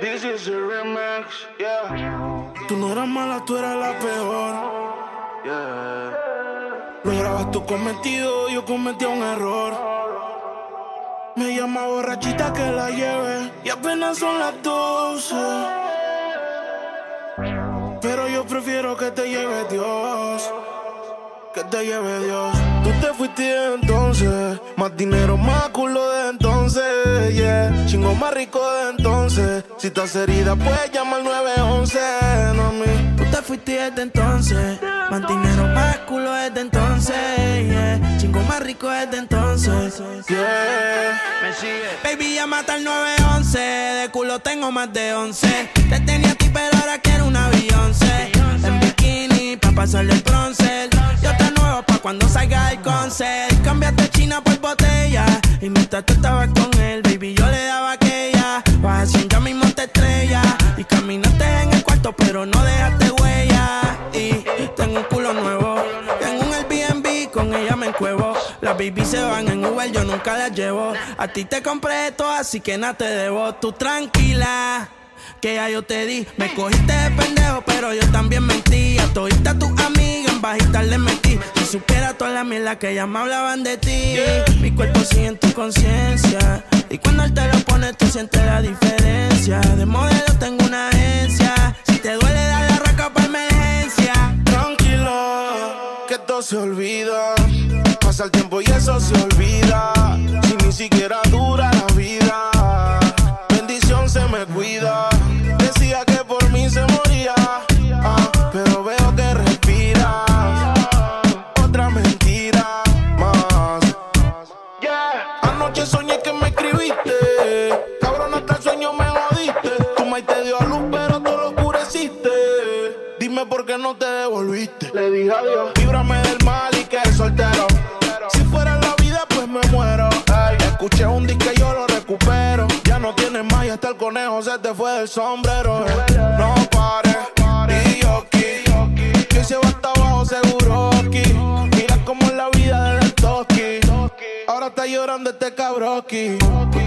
This is a remix, yeah. Tú no eras mala, tú eras la peor. Yeah. Lograbas tu cometido, yo cometí un error. Me llama borrachita que la lleve y apenas son las 12. Pero yo prefiero que te lleve Dios. Que te lleve Dios. Tú te fuiste entonces. Más dinero, más culo de entonces. Yeah. Chingo más rico de entonces. Si estás herida, puedes llamar 911. No a mí. Tú te fuiste desde entonces. Más dinero, más culo desde entonces. Yeah. Chingo más rico desde entonces. Yeah. Me sigue. Baby, llama al 911. De culo tengo más de 11. Te tenía a ti, pero ahora quiero una Beyoncé. En bikini, pa' pasarle el bronce. Yo te nuevo pa' cuando salga el concert. Cambiaste China por botella. Y mientras tú estabas con él, baby, yo le daba aquella. Vas ya mismo te estrella. Y caminaste en el cuarto, pero no dejaste huella. Y tengo un culo nuevo. Tengo un Airbnb, con ella me encuevo. Las baby se van en Uber, yo nunca las llevo. A ti te compré todo, así que nada te debo. Tú tranquila, que ya yo te di. Me cogiste de pendejo, pero yo también mentí. A todita tus amigas en bajita le metí. Si supiera toda la mierda que ya me hablaban de ti. Mi cuerpo sigue en tu conciencia. Y cuando él te lo pone, tú sientes la diferencia. De modelo tengo una agencia. Si te duele, dar la raca para emergencia. Tranquila, que todo se olvida. Pasa el tiempo y eso se olvida. Si ni siquiera dura la vida. Bendición se me cuida. Mí se moría. ah, pero veo que respiras. Otra mentira más. Yeah. Anoche soñé que me escribiste. Cabrón, hasta el sueño me jodiste. Tu maíz te dio a luz, pero tú lo oscureciste. Dime por qué no te devolviste. Le dije adiós. Líbrame del mal y que soltero. Si fuera la vida, pues me muero. Ey, escuché un disco y yo lo recupero. Ya no tienes más y hasta el conejo se te fue del sombrero. eh. Este cabroki.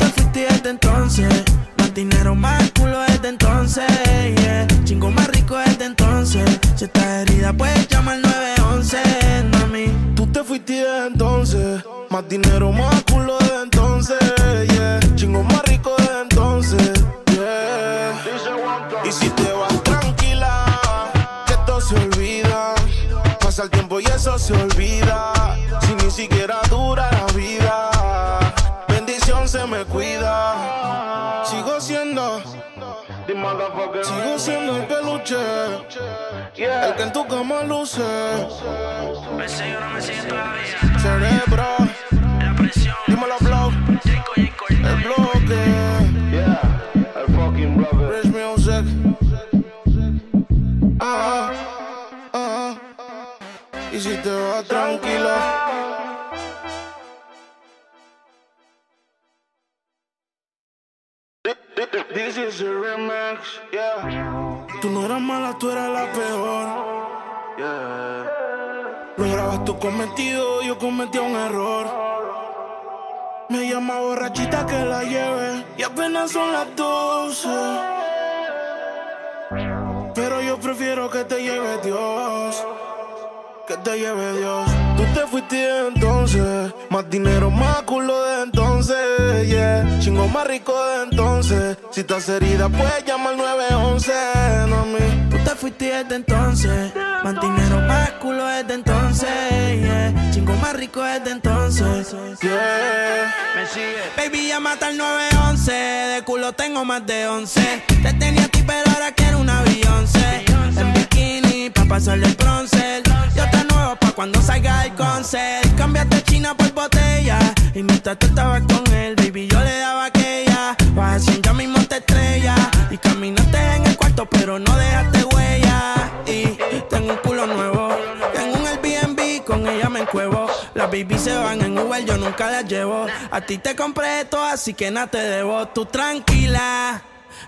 Cama luce. No me sigue todavía. Cerebro, La presión. dímelo, blow, el bloque. Yeah. El fucking brother. Rich music. Ah, ah. Y si te vas tranquila. This is a remix, yeah. Tú no eras mala, tú eras la peor. Yeah. Lograbas tu cometido, yo cometí un error. Me llama borrachita que la lleve y apenas son las 12. Pero yo prefiero que te lleve Dios. Que te lleve Dios. Tú te fuiste entonces. Más dinero, más culo de entonces. Chingo más rico de entonces. Si estás herida, puedes llamar 911. No a mí. Te fuiste desde entonces. Más dinero, más culo desde entonces. Yeah. Chingo más rico desde entonces. Yeah. Me sigue. Baby, llama al 911. De culo tengo más de 11. Te tenía a ti, pero ahora quiero una Beyoncé. En bikini, pa' pasarle el bronce. Yo te nuevo pa' cuando salga el concert. Cambiaste China por botella. Y mientras tú estabas con él, baby, yo le daba aquella. Vas haciendo ya mismo te estrella. Y caminaste en pero no dejaste huella. Y tengo un culo nuevo. Tengo un Airbnb, con ella me encuevo. Las baby se van en Uber, yo nunca las llevo. A ti te compré todo, así que nada te debo. Tú tranquila,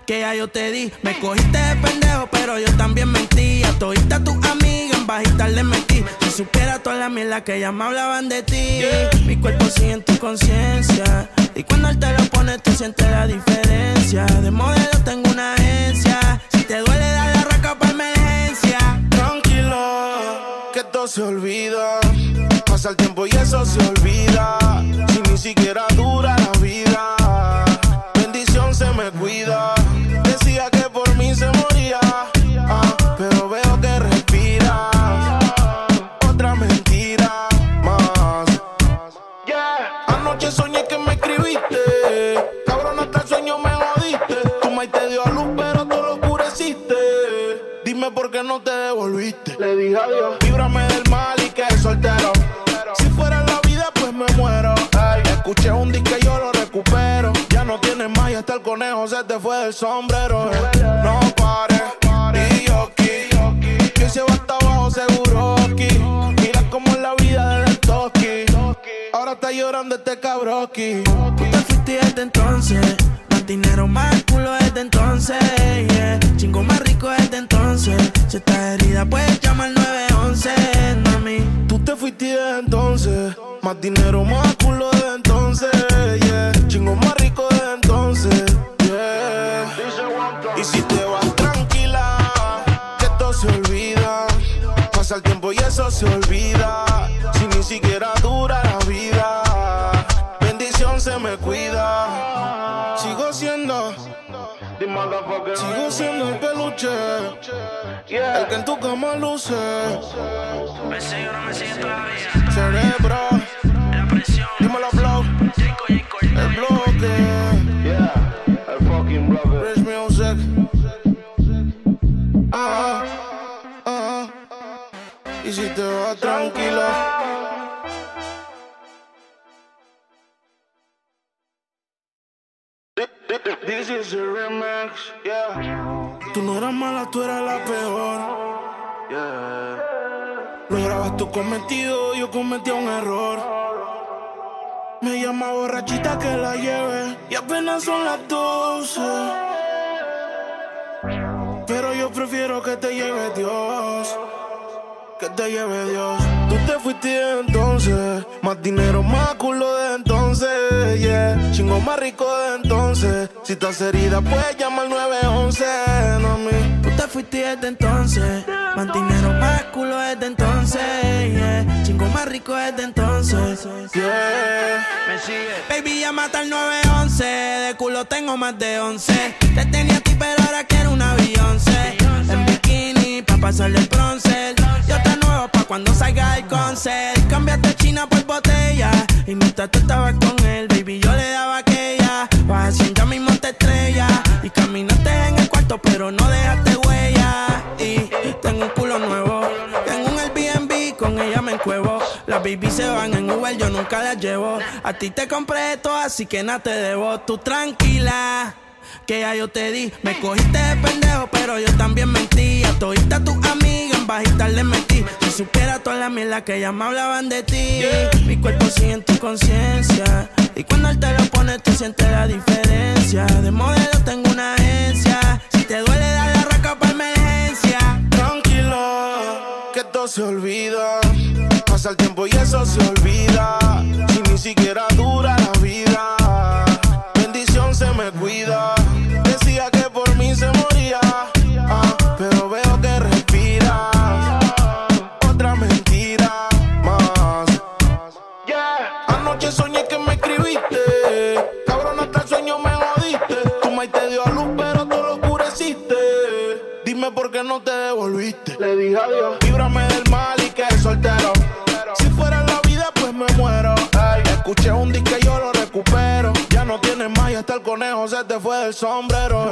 que ya yo te di. Me cogiste de pendejo, pero yo también mentí. A todita tus amigas en bajita le metí. Si supiera toda la mierda que ya me hablaban de ti. Mi cuerpo sigue en tu conciencia. Y cuando él te lo pone, tú sientes la diferencia. De modelo tengo una agencia. Te duele, dar la raca para emergencia. Tranquilo, que todo se olvida. Pasa el tiempo y eso se olvida. Si ni siquiera dura la vida. Bendición se me cuida. No te devolviste. Le dije adiós. Líbrame del mal y que soltero. Si fuera la vida, pues me muero. Ay, escuché un disco y yo lo recupero. Ya no tienes más y hasta el conejo se te fue del sombrero. No pares, y yo aquí. Que se va hasta abajo seguro aquí. Mira cómo es la vida del toki. Ahora está llorando este cabroki. Tú te fuiste desde entonces. Dinero, más culo desde entonces. Yeah. Chingo más rico desde entonces. Si estás herida, puedes llamar al 911, mami. Tú te fuiste desde entonces. Más dinero, más culo desde entonces. Yeah. Chingo más rico desde entonces. Yeah. Y si te vas tranquila, que todo se olvida. Pasa el tiempo y eso se olvida. El que en tu cama luce. Me sigue o no me sigue todavía. Cerebro. La presión. Dímelo, blow. El bloque. Yeah, el fucking brother. Rich music. Ah, ah. Y si te vas tranquilo. This is a remix. Yeah, Tú no eras mala, tú eras la peor. yeah. Lograbas tu cometido, yo cometí un error. Me llama borrachita que la lleve y apenas son las 12. Pero yo prefiero que te lleve Dios. Que te lleve Dios. Tú te fuiste entonces. Más dinero, más culo de entonces. Yeah. Chingo más rico de entonces. Si estás herida, puedes llamar al 911. Desde entonces. Más dinero, más culo desde entonces. Yeah. Chingo más rico desde entonces. Yeah. Me sigue. Baby, ya mata el 911. De culo tengo más de 11. Te tenía a ti, pero ahora quiero una Beyoncé. En bikini, pa' pasarle el bronce. Yo te nuevo pa' cuando salga el concert. Cambiaste China por botella. Y mientras tú estabas con él, baby, yo le daba aquella. Vas haciendo mismo te estrella. Y caminaste en el cuarto, pero no dejaste Las baby se van en Uber, yo nunca las llevo. A ti te compré esto, así que nada te debo. Tú tranquila, que ya yo te di. Me cogiste de pendejo, pero yo también mentí. A todita tus amigas en bajita le metí. Si supiera toda la mierda que ya me hablaban de ti. Mi cuerpo sigue en tu conciencia. Y cuando él te lo pone, tú sientes la diferencia. De modelo tengo una agencia. Si te duele, dar la raca para emergencia. Tranquilo, que todo se olvida. Pasa el tiempo y eso se olvida. Si ni siquiera dura la vida. Bendición se me cuida. Decía que por mí se moría. Ah, pero veo que respiras. Otra mentira más. Anoche soñé que me escribiste. Cabrón, hasta el sueño me jodiste. Tu maíz te dio a luz, pero tú lo oscureciste. Dime por qué no te devolviste. Le dije adiós. Conejo te fue del sombrero.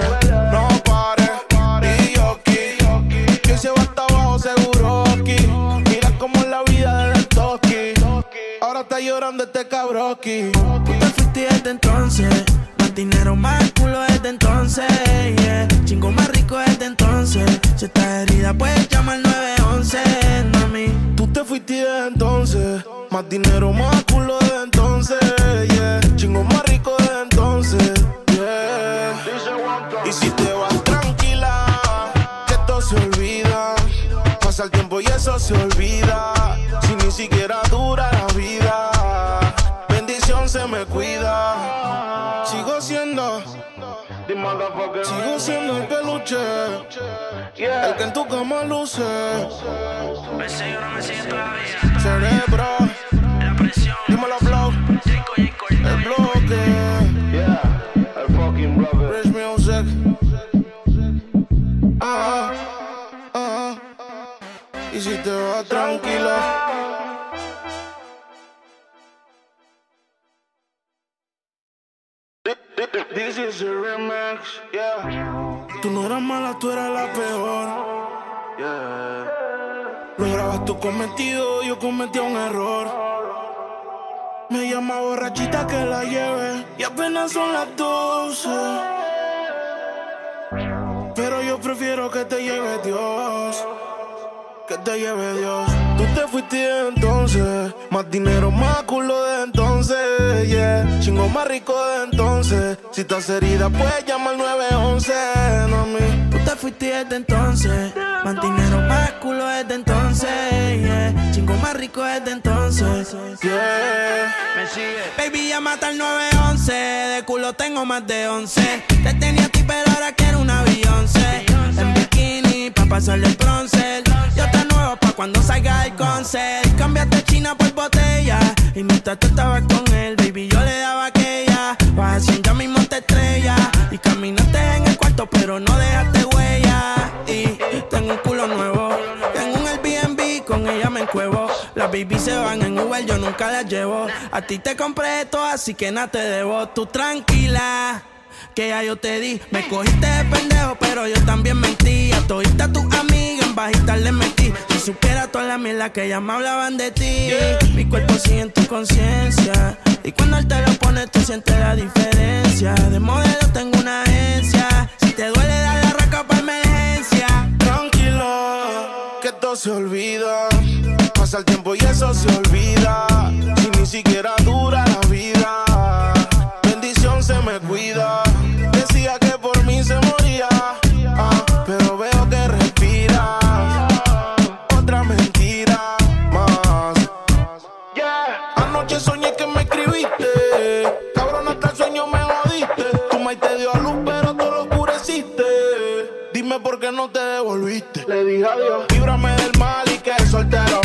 No pares, y yo aquí. Que se va hasta abajo seguro aquí. Mira cómo es la vida del toki. Ahora está llorando este cabroki. Tú te fuiste desde entonces. Más dinero, más culo desde entonces. Yeah. Chingo más rico desde entonces. Si estás herida, puedes llamar al 911, mami. Tú te fuiste desde entonces. Más dinero, más culo desde entonces. Sigo siendo el peluche. El que en tu cama luce. Me sigo, no me sigue todavía. Cerebro. La presión. Dímelo. El bloque. Yeah, el fucking brother. Rich music. Ah, ah. Y si te vas tranquilo. This is a remix. Yeah, Tú no eras mala, tú eras la peor. yeah. Lograbas tu cometido, yo cometí un error. Me llama borrachita que la lleve y apenas son las 12. Pero yo prefiero que te lleve Dios. Que te lleve Dios. Tú te fuiste entonces. Más dinero, más culo de entonces. Yeah. Chingo más rico de entonces. Si estás herida, puedes llamar 911. No a mí. Tú te fuiste desde entonces. Más dinero, más culo desde entonces. Yeah. Chingo más rico desde entonces. Yeah. Me sigue. Baby, ya mata el 911. De culo tengo más de 11. Te tenía a ti, pero ahora cuando salga el concert. Cambiaste China por botella. Y mientras tú estabas con él, baby, yo le daba aquella. Vas haciendo mismo te estrella. Y caminaste en el cuarto, pero no dejaste huella. Y tengo un culo nuevo. Tengo un Airbnb, con ella me encuevo. Las baby se van en Uber, yo nunca las llevo. A ti te compré esto, así que nada te debo. Tú tranquila, que ya yo te di. Me cogiste de pendejo, pero yo también mentí. A todita tus amigas en bajita le metí. Si supiera toda la mierda que ya me hablaban de ti. Mi cuerpo sigue en tu conciencia. Y cuando él te lo pone, tú sientes la diferencia. De modelo tengo una agencia. Si te duele, dar la raca para emergencia. Tranquila, que todo se olvida. Pasa el tiempo y eso se olvida. Si ni siquiera dura la vida. Bendición se me cuida. Se moría. ah, pero veo que respira. Otra mentira más. Anoche soñé que me escribiste. Cabrón, hasta el sueño me jodiste. Tu maíz te dio a luz, pero tú lo oscureciste. Dime por qué no te devolviste. Le dije adiós. Líbrame del mal y que soltero.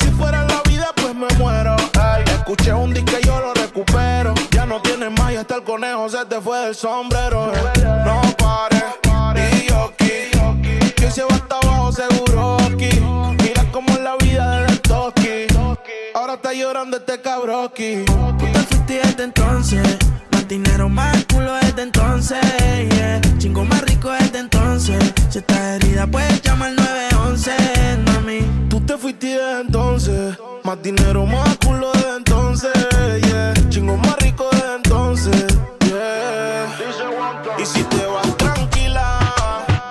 Si fuera la vida, pues me muero. Ay, escuché un disco y yo lo recupero. Ya no tienes más y hasta el conejo se te fue del sombrero. Llorando este cabroki. Tú te desde entonces. Más dinero, más culo desde entonces. Yeah. Chingo más rico desde entonces. Si estás herida, puedes llamar 911, mami. Tú te fuiste desde entonces. Más dinero, más culo desde entonces. Yeah. Chingo más rico desde entonces. Yeah. Y si te vas tranquila,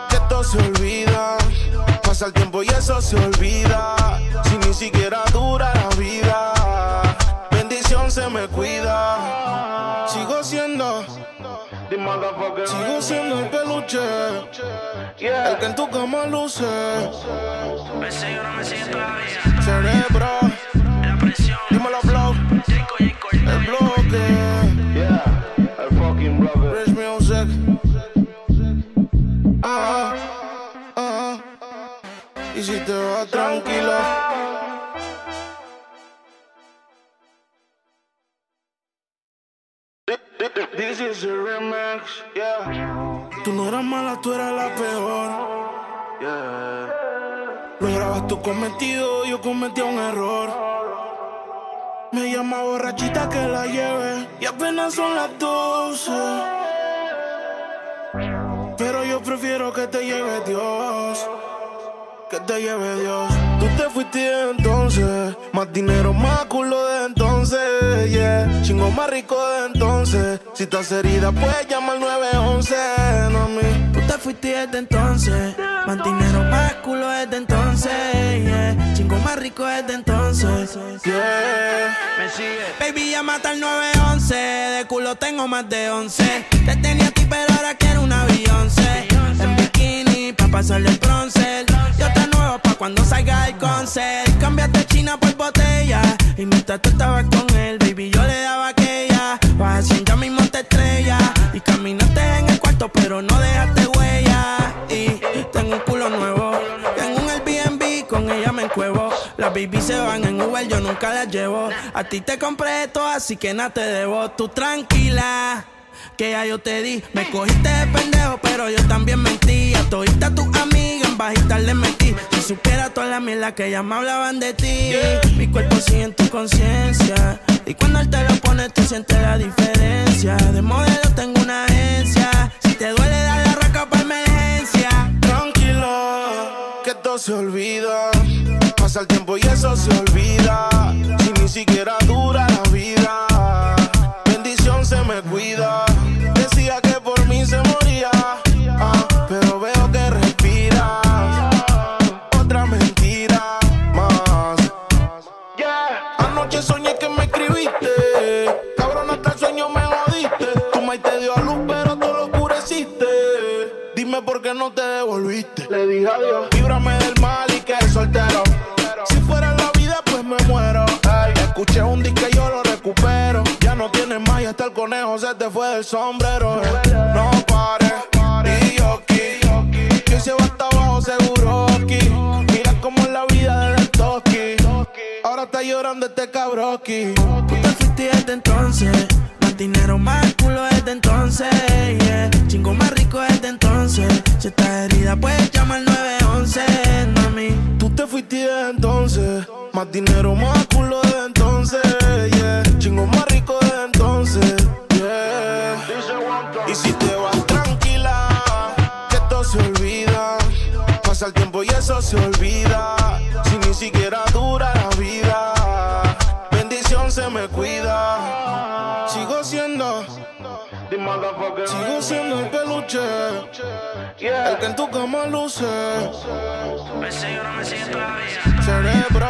que esto se olvida. Pasa el tiempo y eso se olvida. Si ni siquiera me cuida. Sigo siendo, sigo siendo el peluche. El que en tu cama luce. Cerebro, La presión. dímelo. El bloque. yeah, el fucking brother. Rich music. Ah, ah. Y si te vas tranquilo. A remix. Yeah, Tú no eras mala, tú eras la peor. yeah. Lograbas tu cometido, yo cometí un error. Me llama borrachita que la lleve y apenas son las 12. Pero yo prefiero que te lleve Dios. Que te lleve Dios. Tú te fuiste entonces. Más dinero, más culo de entonces. Yeah. Chingo más rico de entonces. Si estás herida, puedes llamar 911. No a mí. Tú te fuiste desde entonces. Más dinero, más culo desde entonces. Yeah. Chingo más rico desde entonces. Yeah. Me sigue. Baby, ya mata el 911. De culo tengo más de 11. Te tenía a ti, pero ahora quiero una Beyoncé. En bikini, pa' pasarle el bronce. Yo te cuando salga el concert. Cambiaste China por botella. mientras tú estabas con él, baby, yo le daba aquella. Vas ya mismo te estrella. Y caminaste en el cuarto, pero no dejaste huella. Y tengo un culo nuevo. Tengo un Airbnb, con ella me encuevo. Las baby se van en Uber, yo nunca las llevo. A ti te compré esto, así que nada te debo. Tú tranquila que ya yo te di. Me cogiste de pendejo, pero yo también mentí. A todita tu amiga en bajita le metí. Si supiera toda la mierda que ya me hablaban de ti. Mi cuerpo sigue en tu conciencia. Y cuando él te lo pone, tú sientes la diferencia. De modelo tengo una agencia. Si te duele, dar la raca para emergencia. Tranquilo, que todo se olvida. Pasa el tiempo y eso se olvida. Si ni siquiera dura la vida. Bendición se me cuida no te devolviste. Le dije adiós. Líbrame del mal y que es soltero. Si fuera la vida, pues me muero. escuché un disco y yo lo recupero. Ya no tienes más y hasta el conejo se te fue del sombrero. No pares, y yo aquí. Que se va hasta abajo seguro aquí. Mira cómo es la vida del toki. Ahora está llorando este cabroki. Tú te fuiste desde entonces dinero, más culo desde entonces. Yeah. Chingo más rico desde entonces. Si estás herida, puedes llamar 911, mami. Tú te fuiste desde entonces. Más dinero, más culo desde entonces. Yeah. Chingo más rico desde entonces. Yeah. Y si te vas tranquila, que esto se olvida. Pasa el tiempo y eso se olvida. Si ni siquiera dura la vida. Bendición se me cuida. Sigo siendo el peluche. El que en tu cama luce. Me sigo, no me sigue todavía. Cerebro.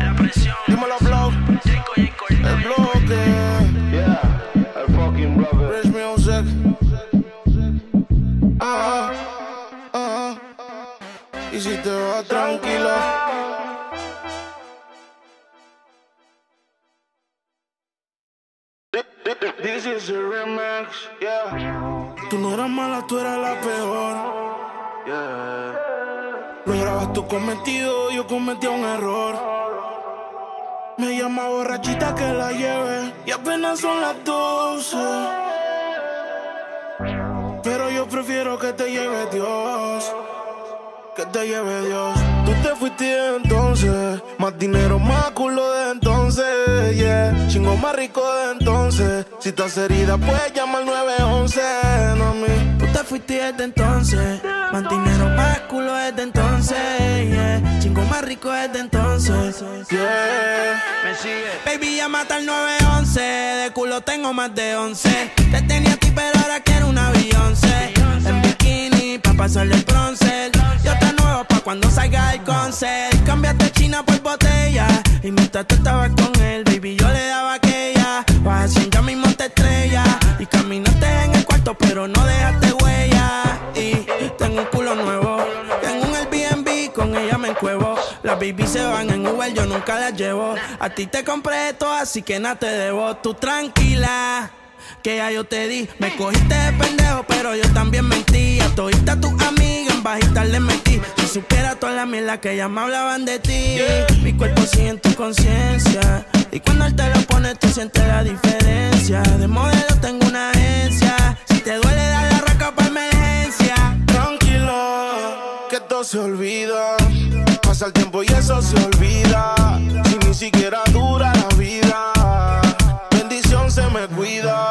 La presión. Dímelo, blow. El bloque. Yeah, el fucking bloque. Rich music. Ah, ah, ah. Y si te vas tranquilo. This is a remix, yeah. Tú no eras mala, tú eras la peor. Yeah. Lograbas tu cometido, yo cometí un error. Me llama borrachita que la lleve y apenas son las 12. Pero yo prefiero que te lleve Dios que te lleve Dios. Tú te fuiste entonces, más dinero, más culo de entonces, yeah. Chingo más rico de entonces. Si estás herida, puedes llamar 911, no mí. Tú te fuiste desde entonces, más dinero, más culo desde entonces, yeah. Chingo más rico desde entonces, yeah. Me sigue. Baby, llama al 911, de culo tengo más de 11. Te tenía a ti, pero ahora quiero un avión, En bikini, pa' pasarle el bronce cuando salga el concert. Cambiaste China por botella. Y mientras tú estabas con él, baby, yo le daba aquella. Vas ya mismo te estrella. Y caminaste en el cuarto, pero no dejaste huella. Y tengo un culo nuevo. Tengo un Airbnb, con ella me encuevo. Las baby se van en Uber, yo nunca las llevo. A ti te compré esto, así que nada te debo. Tú tranquila que ya yo te di. Me cogiste de pendejo, pero yo también mentí. A todita tu amiga en bajita le metí. Si supiera toda la mierda que ya me hablaban de ti. Mi cuerpo sigue en tu conciencia. Y cuando él te lo pone, tú sientes la diferencia. De modelo tengo una agencia. Si te duele, dar la raca para emergencia. Tranquilo, que todo se olvida. Pasa el tiempo y eso se olvida. Si ni siquiera dura la vida. Bendición se me cuida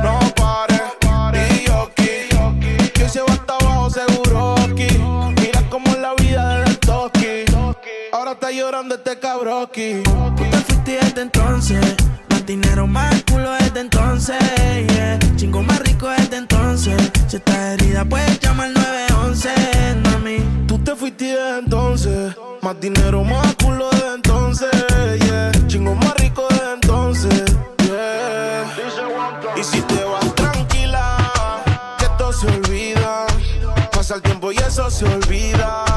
llorando este cabroski. Tú te fuiste desde entonces. Más dinero, más culo desde entonces. Yeah. Chingo más rico desde entonces. Si estás herida, puedes llamar 911, mami. Tú te fuiste desde entonces. Más dinero, más culo desde entonces. Yeah. Chingo más rico desde entonces. Yeah. Y si te vas tranquila, que esto se olvida. Pasa el tiempo y eso se olvida.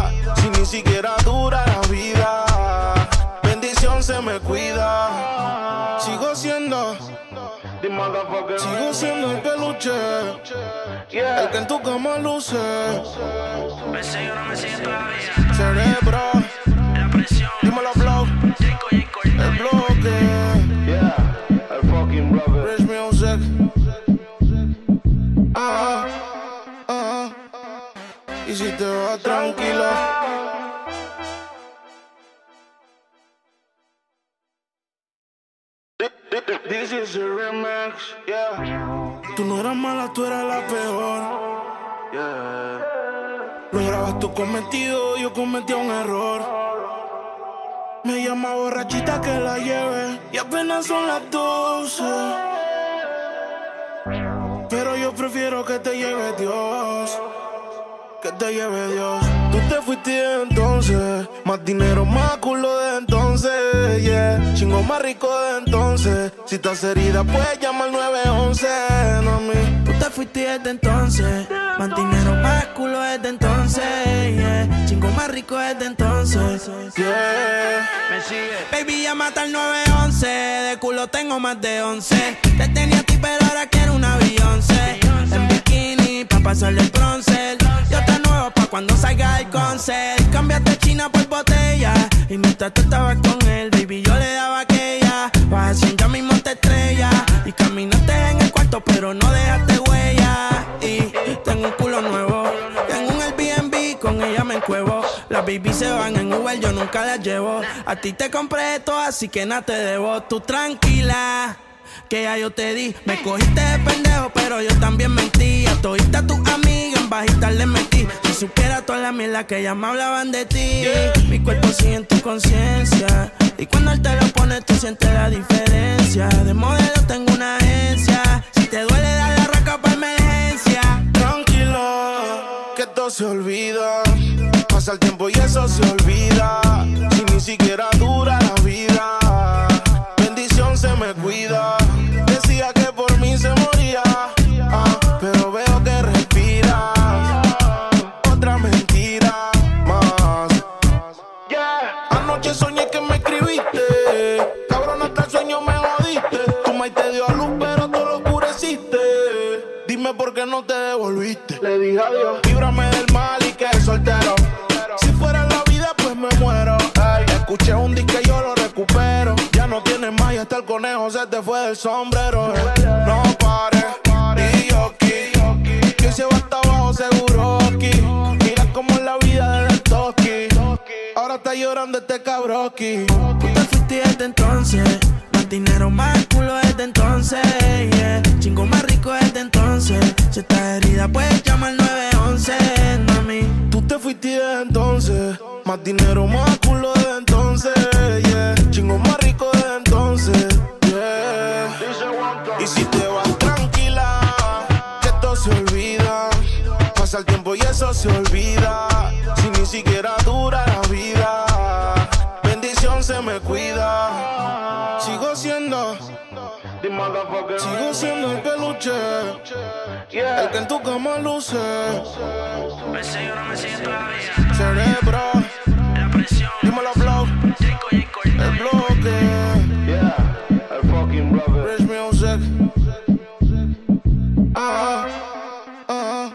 Sigo siendo el peluche. El que en tu cama luce. Pensé yo no me siento todavía. Cerebro. La presión. Dímelo, blow. El bloque. Yeah, Tú no eras mala, tú eras la peor. yeah. Lograbas tu cometido, yo cometía un error. Me llama borrachita que la lleve y apenas son las 12. Pero yo prefiero que te lleve Dios. Que te lleve Dios. Tú te fuiste entonces. Más dinero, más culo de entonces. Yeah. Chingo más rico de entonces. Si estás herida, puedes llamar 911. No me. Tú te fuiste desde entonces. Más dinero, más culo desde entonces. Yeah. Chingo más rico desde entonces. Yeah. Me sigue. Baby, ya mata al 911. De culo tengo más de 11. Te tenía a ti, pero ahora quiero una Beyoncé. En bikini, pa' pasarle el bronce. Yo cuando salga el concert. Cambiaste China por botella. Y mientras tú estabas con él, baby, yo le daba aquella. Vas ya mismo te estrella. Y caminaste en el cuarto, pero no dejaste huella. Y tengo un culo nuevo. Tengo un Airbnb, con ella me encuevo. Las baby se van en Uber, yo nunca las llevo. A ti te compré esto, así que nada te debo. Tú tranquila, que ya yo te di. Me cogiste de pendejo, pero yo también mentí. A todita tus en bajita le metí. Si supiera toda la mierda que ya me hablaban de ti. Mi cuerpo sigue en tu conciencia. Y cuando él te lo pone, tú sientes la diferencia. De modelo tengo una agencia. Si te duele, dar la raca para emergencia. Tranquila, que esto se olvida. Pasa el tiempo y eso se olvida. Si ni siquiera dura la vida. Bendición se me cuida. No te devolviste. Le dije adiós. Líbrame del mal y que soltero. Si fuera la vida, pues me muero. Ey, escuché un disco y yo lo recupero. Ya no tienes más y hasta el conejo se te fue del sombrero. No pares, y yo aquí. Que se va hasta abajo seguro aquí. Mira cómo es la vida del toki. Ahora está llorando este cabroski. Tú te fuiste desde entonces. Dinero, más culo desde entonces. Yeah. Chingo más rico desde entonces. Si estás herida, puedes llamar 911, mami. Tú te fuiste desde entonces. Más dinero, más culo desde entonces. Yeah. Chingo más rico desde entonces. Yeah. Y si te vas tranquila, que esto se olvida. Pasa el tiempo y eso se olvida. Si ni siquiera dura la vida. Bendición se me cuida. Siendo el peluche. El que Yeah, en tu cama luce. Pensé yo no me siento. Cerebro. La presión. Dímelo, El bloque. yeah, el fucking brother. Rich music. Ah, ah.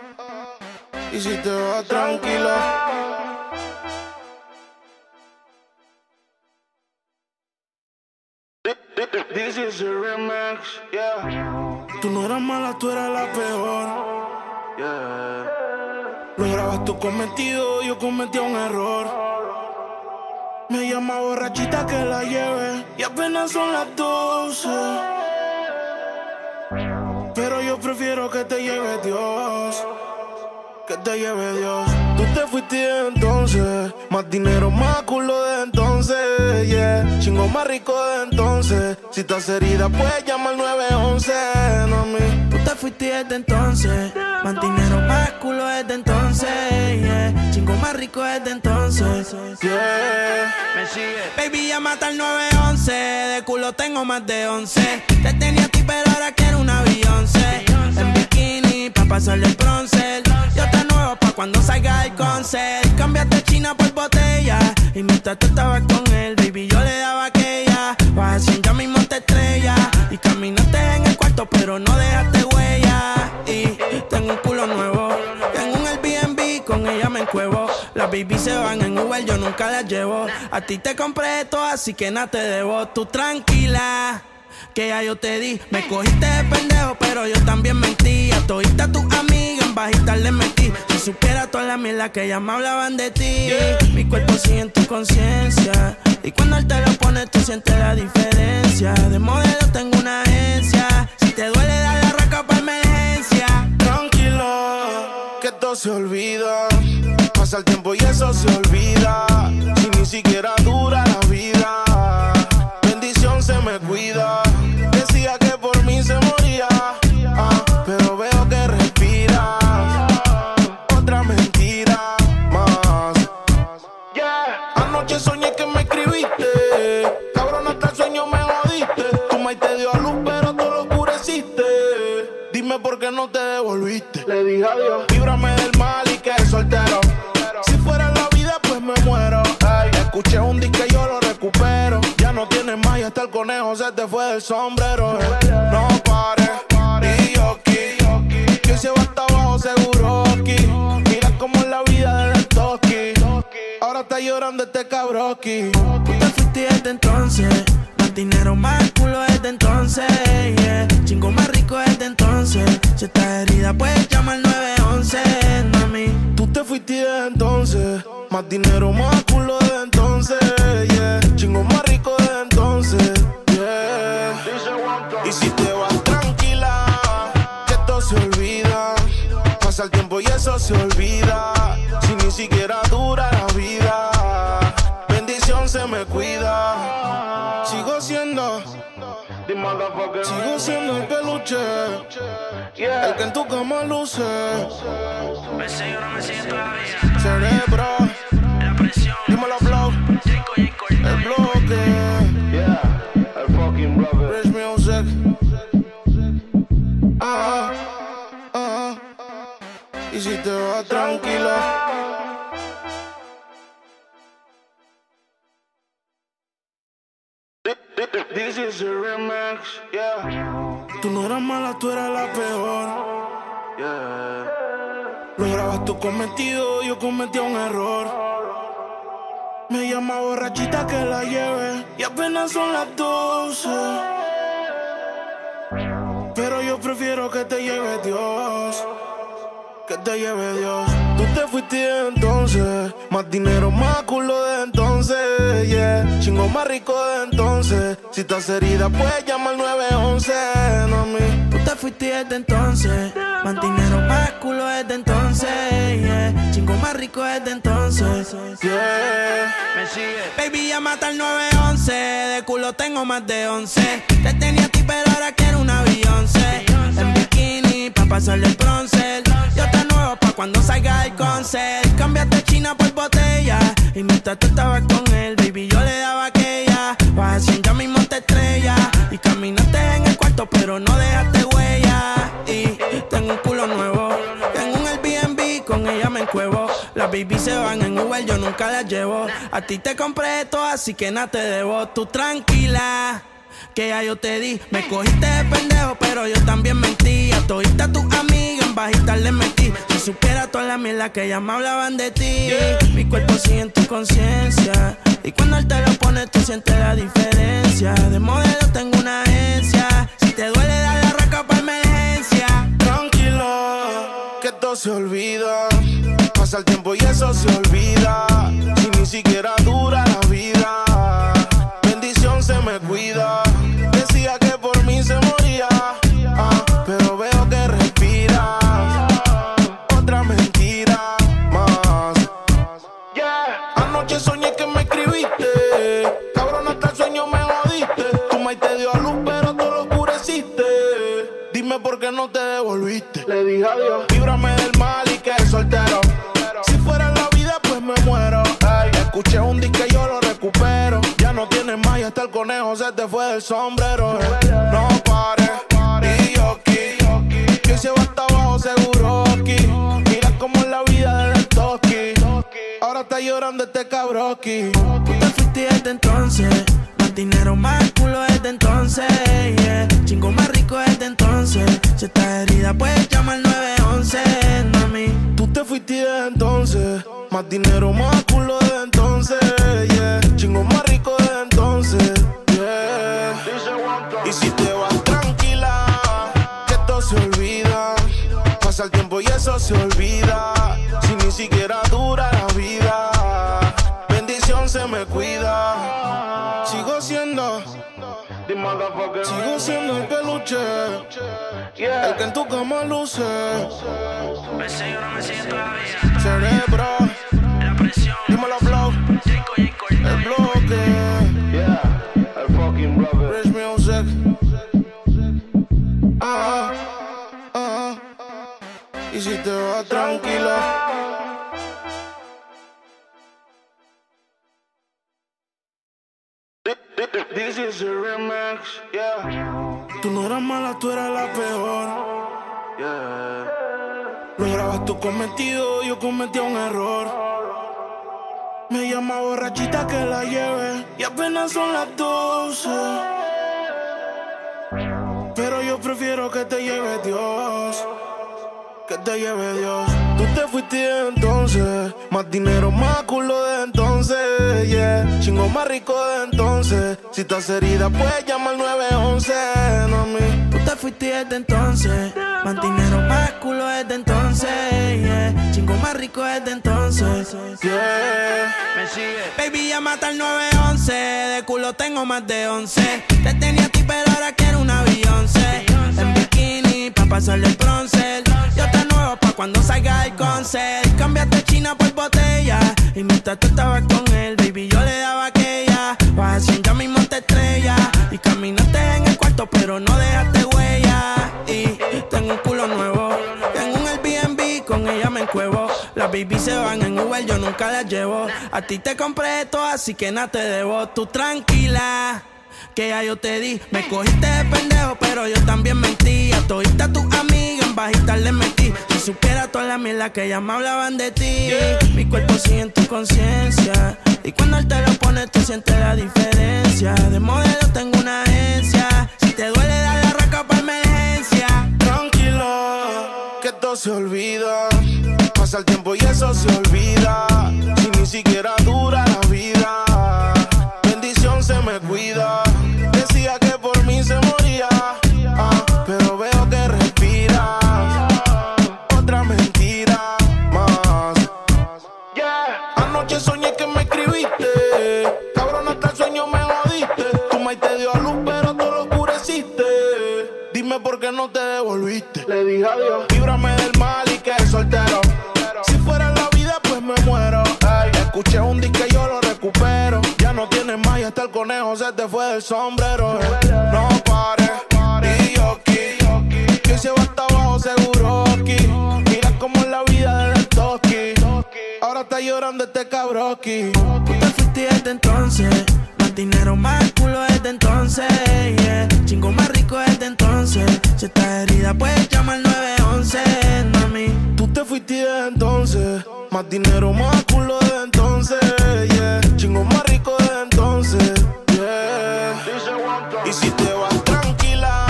Y si te vas tranquilo. This is a remix. Yeah, Tú no eras mala, tú eras la peor. yeah. Lograbas tu cometido, yo cometía un error. Me llama borrachita que la lleve y apenas son las 12. Pero yo prefiero que te lleve Dios. Que te lleve Dios. Tú te fuiste entonces, más dinero, más culo de entonces, yeah. Chingo más rico de entonces. Si estás herida, puedes llamar 911, no mí. Tú te fuiste desde entonces, más dinero, más culo desde entonces, yeah. Chingo más rico desde entonces, yeah. Me sigue. Baby, ya mata el 911, de culo tengo más de 11. Te tenía a ti, pero ahora quiero un avión, En bikini, pa' pasarle el bronce. Yo te nuevo cuando salga el concert. Cambiaste China por botella. Y mientras tú estabas con él, baby, yo le daba aquella. Vas haciendo ya mismo te estrella. Y caminaste en el cuarto, pero no dejaste huella. Y tengo un culo nuevo. Tengo un Airbnb, con ella me encuevo. Las baby se van en Uber, yo nunca las llevo. A ti te compré todo, así que nada te debo. Tú tranquila que ya yo te di. Me cogiste de pendejo, pero yo también mentí. A todita tu amiga en bajita le metí. Si supiera toda la mierda que ya me hablaban de ti. Mi cuerpo sigue en tu conciencia. Y cuando él te lo pone, tú sientes la diferencia. De modelo tengo una agencia. Si te duele, dar la raca para emergencia. Tranquilo, que todo se olvida. Pasa el tiempo y eso se olvida. Si ni siquiera dura la vida. Bendición se me cuida conejo se te fue del sombrero. No pares. Y yo aquí. Que se va hasta abajo seguro aquí. Mira cómo es la vida del toki. Ahora está llorando este cabroki. Tú te fuiste desde entonces dinero, más culo desde entonces. Yeah. Chingo más rico desde entonces. Si estás herida, puedes llamar 911, mami. Tú te fuiste desde entonces. Más dinero, más Sigo siendo el peluche, el que en tu cama luce. Me sigo, no me sigue todavía. Cerebro, la presión. Dímelo, blow. El bloque. Yeah, el fucking brother. Rich music. Ah, ah. Y si te vas tranquilo. This is a remix, yeah. Tú no eras mala, tú eras la peor. Yeah. Lograbas tu cometido, yo cometí un error. Me llama borrachita que la lleve y apenas son las 12. Pero yo prefiero que te lleve Dios te lleve Dios. Tú te fuiste entonces, más dinero, más culo de entonces, yeah. Chingo más rico de entonces. Si estás herida, puedes llamar 911, no mí. Tú te fuiste desde entonces, más dinero, más culo desde entonces, yeah. Chingo más rico desde entonces, yeah. Me sigue. Baby, ya mata el 911, de culo tengo más de 11. Te tenía a ti, pero ahora quiero un avión, Pa' pasarle el bronce cuando salga el concert. Cambiaste China por botella. Y mientras tú estabas con él, baby, yo le daba aquella. Vas haciendo mismo te estrella. Y caminaste en el cuarto, pero no dejaste huella. Y tengo un culo nuevo. Tengo un Airbnb, con ella me encuevo. Las baby se van en Uber, yo nunca las llevo. A ti te compré esto, así que nada te debo. Tú tranquila que ya yo te di. Me cogiste de pendejo, pero yo también mentí. A todita tu amiga en bajita le metí. Si supiera toda la mierda que ya me hablaban de ti. Mi cuerpo sigue en tu conciencia. Y cuando él te lo pone, tú sientes la diferencia. De modelo tengo una agencia. Si te duele, dar la raca para emergencia. Tranquilo, que todo se olvida. Pasa el tiempo y eso se olvida. Si ni siquiera dura la vida. Bendición se me cuida se moría, ah, pero veo que respiras, Otra mentira más. Yeah. Anoche soñé que me escribiste, cabrón hasta el sueño me jodiste. Tu maíz te dio a luz, pero tú lo oscureciste. Dime por qué no te devolviste. Le dije adiós. Líbrame del mal y que soltero. Si fuera la vida, pues me muero. Escuché un disco y yo lo recupero. Ya no tienes más y hasta el conejo se te fue del sombrero. Este cabroki. Tú te fuiste desde entonces dinero, más culo desde entonces. Yeah. Chingo más rico desde entonces. Si estás herida, puedes llamar 911, mami. Tú te fuiste desde entonces. Más dinero, más culo desde entonces. Yeah. Chingo más rico desde entonces. Yeah. Y si te vas tranquila, que esto se olvida. Pasa el tiempo y eso se olvida. El peluche. El que en tu cama luce. No me siento. Cerebro. La presión. Dímelo. El bloque. Yeah, el fucking brother. Rich music. Ah, ah, ah. Y si te vas tranquilo. This is a remix, yeah. Tú no eras mala, tú eras la peor. Yeah. Lograbas tu cometido, yo cometí un error. Me llama borrachita que la lleve y apenas son las 12. Pero yo prefiero que te lleve Dios que te lleve Dios. Tú te fuiste entonces, más dinero, más culo de entonces, yeah. Chingo más rico de entonces. Si estás herida, puedes llamar 911, no mí. Tú te fuiste desde entonces, más dinero, más culo desde entonces, yeah. Chingo más rico desde entonces, yeah. Me sigue. Baby, ya mata el 911, de culo tengo más de 11. Te tenía a ti, pero ahora quiero un avión, En bikini, pa' pasarle el bronce cuando salga el concert. Cambiaste China por botella. Y mientras tú estabas con él, baby, yo le daba aquella. Vas haciendo mismo te estrella. Y caminaste en el cuarto, pero no dejaste huella. Y tengo un culo nuevo. Tengo un Airbnb, con ella me encuevo. Las baby se van en Uber, yo nunca las llevo. A ti te compré esto, así que nada te debo. Tú tranquila que ya yo te di. Me cogiste de pendejo, pero yo también mentí. A todita tu amiga en bajita le metí. Si supiera toda la mierda que ya me hablaban de ti. Mi cuerpo sigue en tu conciencia. Y cuando él te lo pone, tú sientes la diferencia. De modelo tengo una agencia. Si te duele, dar la raca para emergencia. Tranquilo, que todo se olvida. Pasa el tiempo y eso se olvida. Si ni siquiera dura la vida. Bendición se me cuida por qué no te devolviste. Le dije adiós. Líbrame del mal y que soltero. Si fuera la vida, pues me muero. escuché un disco y yo lo recupero. Ya no tienes más y hasta el conejo se te fue del sombrero. No pares. Y yo aquí. Que se va hasta abajo seguro aquí. Mira cómo es la vida de Toski. Ahora está llorando este cabroki. Tú te fuiste desde entonces dinero, más culo desde entonces. Yeah. Chingo más desde entonces. Si estás herida, puedes llamar 911, mami. Tú te fuiste desde entonces. Más dinero, más culo desde entonces. Yeah. Chingo más rico desde entonces. Y si te vas tranquila,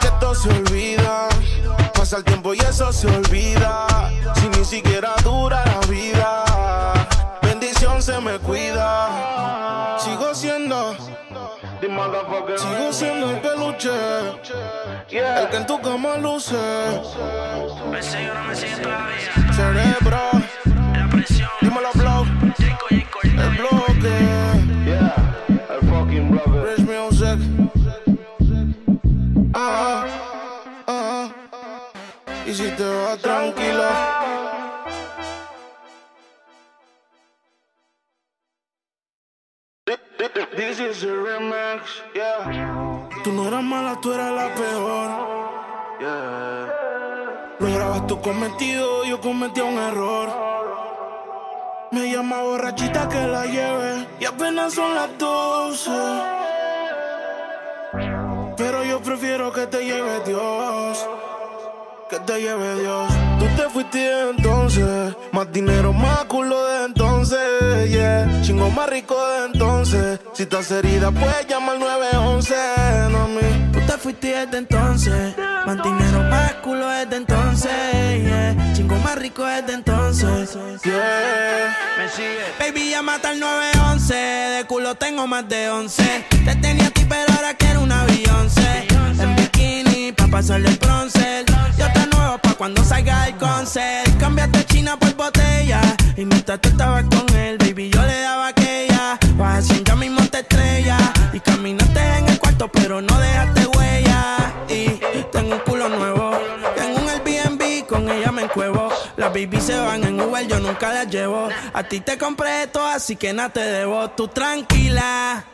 que esto se olvida. Pasa el tiempo y eso se olvida. Si ni siquiera dura la vida. Bendición se me cuida. Sigo siendo el peluche. El que en tu cama luce. Cerebro. La presión. Dímelo, flow. El bloque. Yeah, el fucking brother. Rich music. Ah, ah, ah. Y si te vas tranquilo. This is a remix, yeah. Tú no eras mala, tú eras la peor. Lo grabas tú cometido, yo cometí un error. Me llama borrachita que la lleve y apenas son las 12. Pero yo prefiero que te lleve Dios que te lleve Dios. Tú te fuiste entonces, más dinero, más culo de entonces, yeah. Chingo más rico de entonces. Si estás herida, puedes llamar 911, no a mí. Tú te fuiste desde entonces, más dinero, más culo desde entonces, yeah. Chingo más rico desde entonces, yeah. Me sigue. Baby, llama al 911, de culo tengo más de 11. Te tenía a ti, pero ahora quiero cuando salga el concert. Cambiaste China por botella. Y mientras tú estabas con él, baby, yo le daba aquella. Vas ya mismo te estrella. Y caminaste en el cuarto, pero no dejaste huella. Y tengo un culo nuevo. Tengo un Airbnb, con ella me encuevo. Las baby se van en Uber, yo nunca las llevo. A ti te compré esto, así que nada te debo. Tú tranquila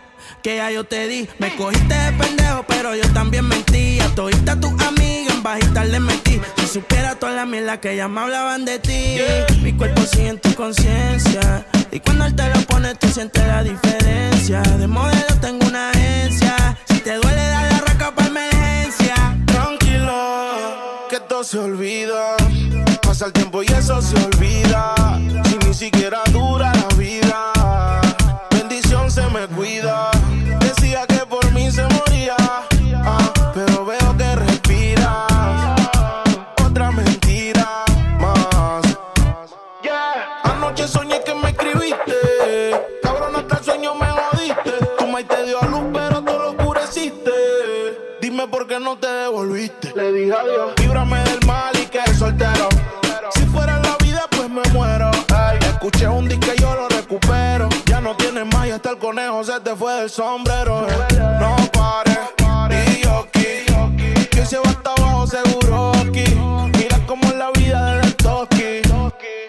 que ya yo te di. Me cogiste de pendejo, pero yo también mentí. A tus amigas en bajita le metí. Si supiera toda la mierda que ya me hablaban de ti. Mi cuerpo sigue en tu conciencia. Y cuando él te lo pone, tú sientes la diferencia. De modelo tengo una agencia. Si te duele, dar la raca para emergencia. Tranquilo, que todo se olvida. Pasa el tiempo y eso se olvida. Si ni siquiera dura la vida. Bendición se me cuida no te devolviste. Le dije adiós. Líbrame del mal y que soltero. Si fuera la vida, pues me muero. escuché un disco y yo lo recupero. Ya no tienes más y hasta el conejo se te fue del sombrero. No pares. Y yo. Que se va hasta abajo seguro aquí. Mira cómo es la vida del toki.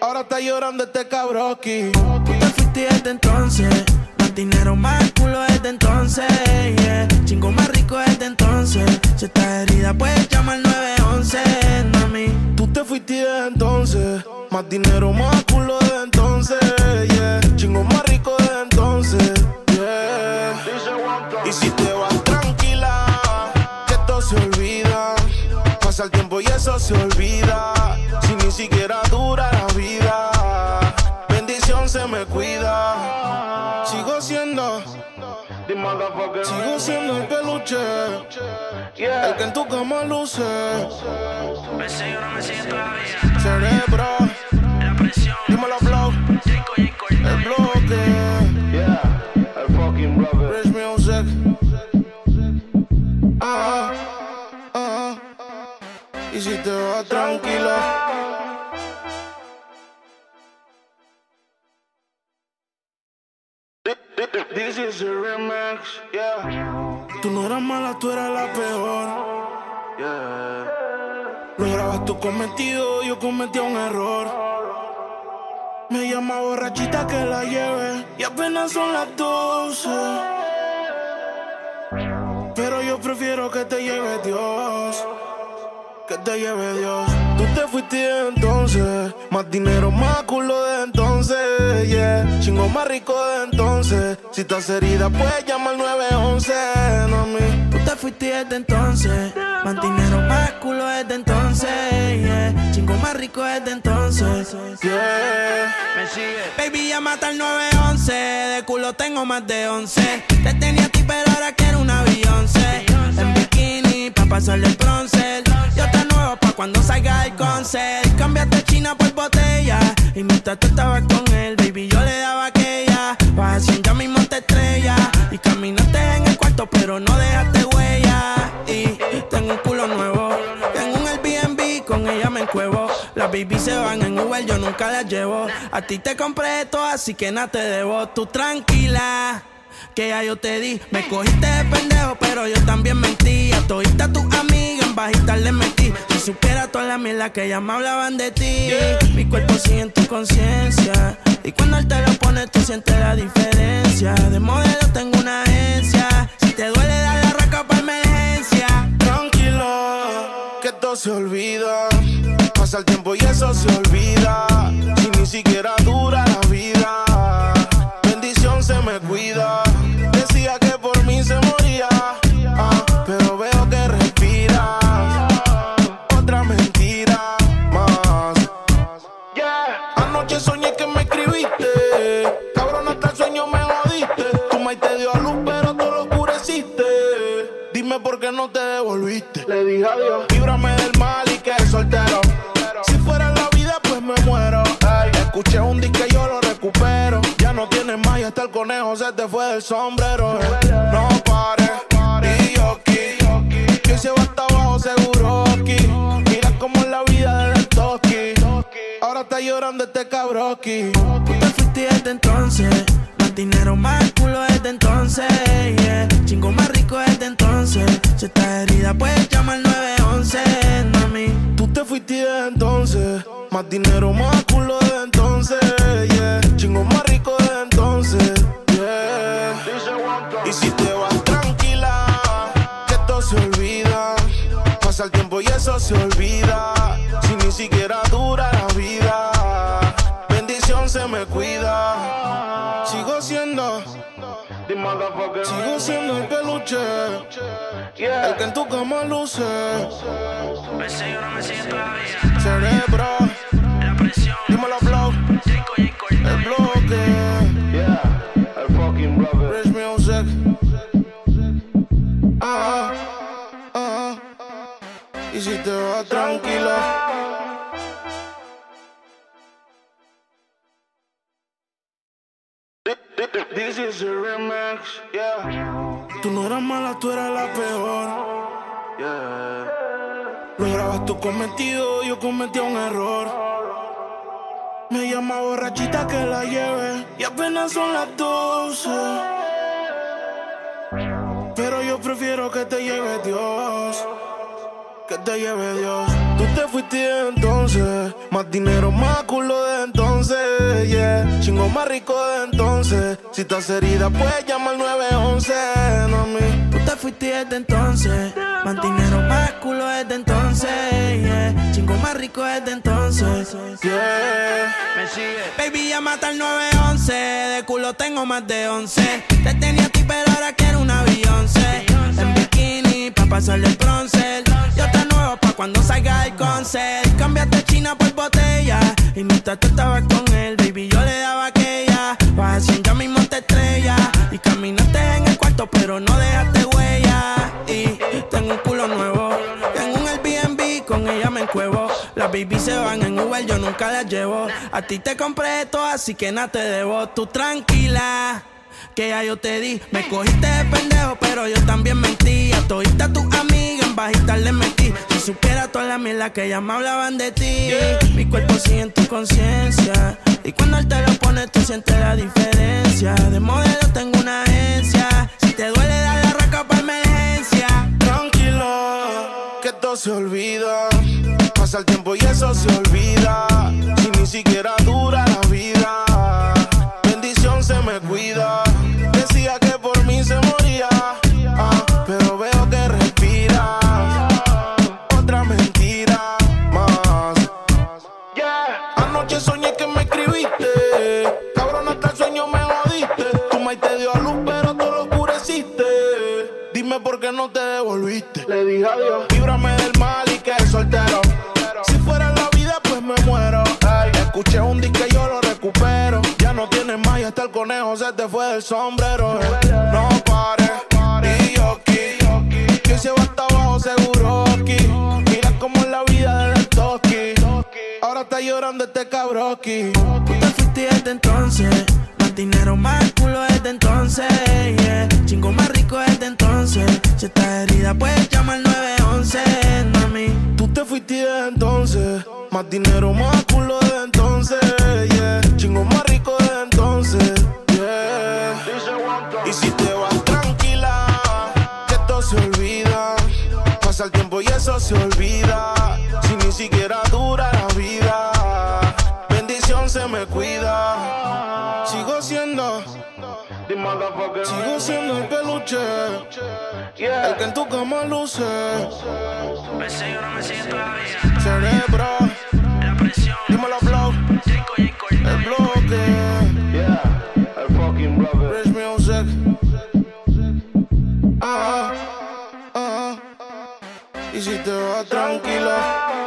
Ahora está llorando este cabroki. Tú te fuiste desde entonces. Más dinero, más culo desde entonces. Chingo más rico desde Si estás herida, puedes llamar 911, mami. Tú te fuiste de entonces. Más dinero, más culo de entonces, yeah. Chingo más rico de entonces. Y si te vas tranquila, que todo se olvida. Pasa el tiempo y eso se olvida. El peluche, el que en tu cama luce. Me sigo, no me sigue todavía. Cerebro, la presión. Dímelo, flow. El bloque. Yeah, el fucking brother. Rich music. Ah, ah, ah. Y si te vas tranquilo. This is a remix, yeah. Tú no eras mala, tú eras la peor. Lo grabas tú cometido, yo cometí un error. Me llama borrachita que la lleve y apenas son las 12. Pero yo prefiero que te lleve Dios que te lleve Dios. Tú te fuiste entonces, más dinero, más culo de entonces, yeah. Chingo más rico de entonces. Si estás herida, puedes llamar 911, no a mí. Tú te fuiste desde entonces, más dinero, más culo desde entonces, yeah. Chingo más rico desde entonces, yeah. Me sigue. Baby, llama al 911, de culo tengo más de 11. Te tenía a ti, pero ahora quiero un avión, En bikini, pa' pasarle el bronce cuando salga el concert. Cambiaste China por botella. Y mientras tú estabas con él, baby, yo le daba aquella. Vas ya mismo te estrella. Y caminaste en el cuarto, pero no dejaste huella. Y tengo un culo nuevo. Tengo un Airbnb, con ella me encuevo. Las baby se van en Uber, yo nunca las llevo. A ti te compré esto, así que nada te debo. Tú tranquila que ya yo te di. Me cogiste de pendejo, pero yo también mentí. A todita tus amigas bajitas le metí. Si supiera toda la mierda que ya me hablaban de ti. Mi cuerpo sigue en tu conciencia. Y cuando él te lo pone, tú sientes la diferencia. De modelo tengo una agencia. Si te duele, dale la raca para emergencia. Tranquilo, que todo se olvida. Pasa el tiempo y eso se olvida. Y ni siquiera dura la vida Líbrame del mal y que soltero. Si fuera la vida, pues me muero. Ay, escuché un disco y yo lo recupero. Ya no tienes más y hasta el conejo se te fue del sombrero. No pares, y yo aquí. Que se va hasta abajo seguro aquí. Mira cómo es la vida del toki. Ahora está llorando este cabroki. Tú te fuiste desde entonces. Más dinero, más culo desde entonces. Yeah. Chingo más rico desde entonces. Si estás herida, puedes llamar al 911, mami. Tú te fuiste desde entonces. Más dinero, más culo desde entonces. Yeah. Chingo más rico desde entonces. Yeah. Y si te vas tranquila, que todo se olvida. Pasa el tiempo y eso se olvida. Si ni siquiera dura la vida, bendición se me cuida. Sigo siendo, The motherfucker. sigo siendo el peluche. El que en tu cama luce. Me sigue no me sigue todavía. Cerebro, La presión. dímelo, flow. El bloque. Yeah, el fucking brother. Rich Music. Ah, ah, y si te vas tranquila. This is a remix. Yeah, Tú no eras mala, tú eras la peor. yeah. Lograbas tu cometido, yo cometí un error. Me llama borrachita que la lleve y apenas son las 12. Pero yo prefiero que te lleve Dios. Que te lleve Dios. Tú te fuiste de entonces. Más dinero, más culo de entonces. Yeah. Chingo más rico de entonces. Si estás herida, puedes llamar al 911. No me. Tú te fuiste desde entonces. Más dinero, más culo desde entonces. Yeah. Chingo más rico desde entonces. Yeah. Me sigue. Baby, ya mata al 911. De culo tengo más de 11. Te tenía a ti, pero ahora quiero una Beyoncé. En bikini, pa' pasarle el bronce. Cuando salga el concert. Cambiaste China por botella. Y mientras tú estabas con él, baby, yo le daba aquella. Vas haciendo ya mismo te estrella. Y caminaste en el cuarto, pero no dejaste huella. Y tengo un culo nuevo. Tengo un Airbnb, con ella me encuevo. Las baby se van en Uber, yo nunca las llevo. A ti te compré esto, así que nada te debo. Tú tranquila, que ya yo te di. Me cogiste de pendejo, pero yo también mentí. A tus amigas en bajita le metí. Si supiera toda la mierda que ya me hablaban de ti. Mi cuerpo sigue en tu conciencia. Y cuando él te lo pone, tú sientes la diferencia. De modelo tengo una agencia. Si te duele, dar la raca para emergencia. Tranquila, que todo se olvida. Pasa el tiempo y eso se olvida. Si ni siquiera dura la vida, bendición se me cuida. Dije adiós. Líbrame del mal y que soltero. Si fuera la vida, pues me muero. Ay, escuché un disco y yo lo recupero. Ya no tienes más y hasta el conejo se te fue del sombrero. No pares, y yo aquí. Que se va hasta abajo seguro aquí. Mira cómo es la vida del toki. Ahora está llorando este cabroki. Tú te fuiste desde entonces. Más dinero, más culo desde entonces. Yeah. Chingo más rico desde entonces. Si estás herida, puedes Más dinero, más culo desde entonces. Yeah. Chingo más rico desde entonces. Yeah. Y si te vas tranquila, que todo se olvida. Pasa el tiempo y eso se olvida. Si ni siquiera sigo siendo el peluche. El que Yeah, en tu cama luce. Me sigue o no me sigue todavía. Cerebro, La presión. dímelo, Jaco, El bloque. yeah, el fucking brother. Rich Music. Ah, ah, y si te vas tranquila.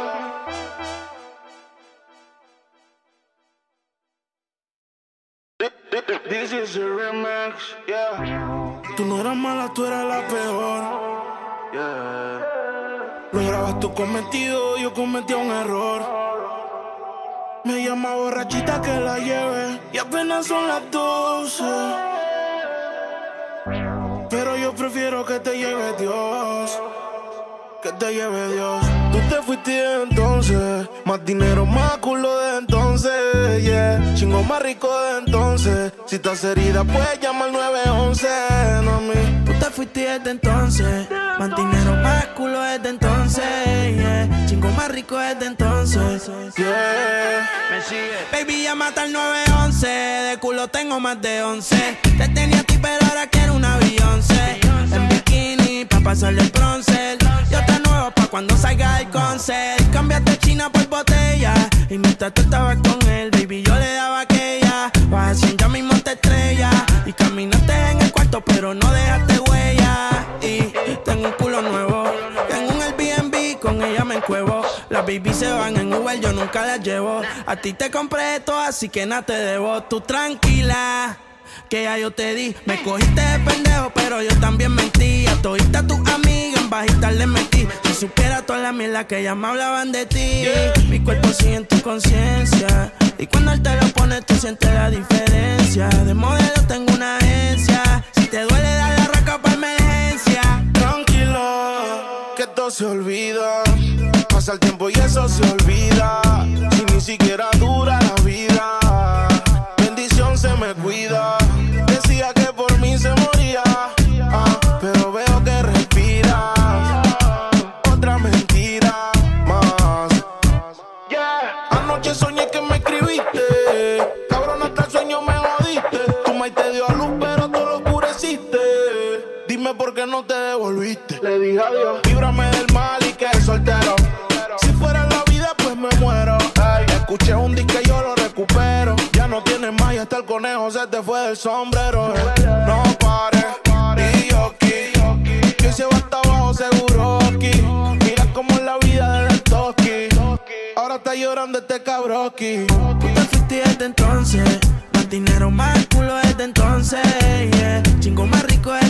A remix, yeah. Tú no eras mala, tú eras la peor. Yeah. Lograbas tu cometido, yo cometí un error. Me llama borrachita que la lleve y apenas son las 12. Pero yo prefiero que te lleve Dios que te lleve Dios. Tú te fuiste entonces, más dinero, más culo de entonces, yeah. Chingo más rico de entonces. Si estás herida, puedes llamar 911, no mí. Tú te fuiste desde entonces, más dinero, más culo desde entonces, yeah. Chingo más rico desde entonces, yeah. Me sigue. Baby, llama al 911, de culo tengo más de 11. Te tenía a ti, pero ahora quiero una Beyoncé. En bikini, pa' pasarle el bronce cuando salga el concert. Cambiaste China por botella. Y mientras tú estabas con él, baby, yo le daba aquella. Vas haciendo mismo te estrella. Y caminaste en el cuarto, pero no dejaste huella. Y tengo un culo nuevo. Tengo un Airbnb, con ella me encuevo. Las baby se van en Uber, yo nunca las llevo. A ti te compré esto, así que nada te debo. Tú tranquila que ya yo te di. Me cogiste de pendejo, pero yo también mentí. A todita tus amigas en bajita le metí. Si supiera toda la mierda que ya me hablaban de ti. Mi cuerpo sigue en tu conciencia. Y cuando él te lo pone, tú sientes la diferencia. De modelo tengo una agencia. Si te duele, dar la raca para emergencia. Tranquilo, que todo se olvida. Pasa el tiempo y eso se olvida. Si ni siquiera dura la vida. Bendición se me cuida no te devolviste. Le dije adiós. Líbrame del mal y que es soltero. Si fuera la vida, pues me muero. escuché un disco y yo lo recupero. Ya no tienes más y hasta el conejo se te fue del sombrero. No pares, y yo aquí. Que se va hasta abajo seguro aquí. Mira cómo es la vida del toki. Ahora está llorando este cabroki. Tú te fuiste desde entonces. Más dinero, más culo desde entonces. Chingo más rico desde